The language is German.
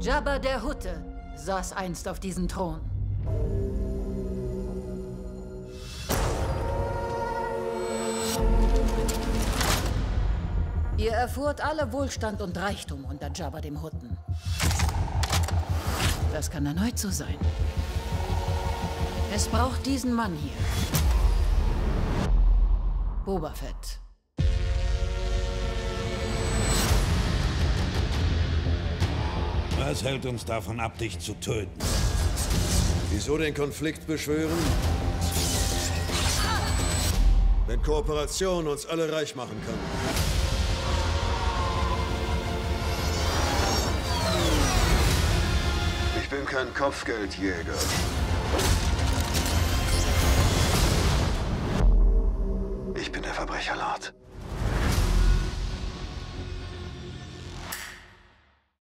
Jabba der Hutte saß einst auf diesem Thron. Ihr erfuhrt alle Wohlstand und Reichtum unter Jabba dem Hutten. Das kann erneut so sein. Es braucht diesen Mann hier. Boba Fett. Was hält uns davon ab, dich zu töten? Wieso den Konflikt beschwören? Wenn Kooperation uns alle reich machen kann. Ich bin kein Kopfgeldjäger. Ich bin der Verbrecherlord.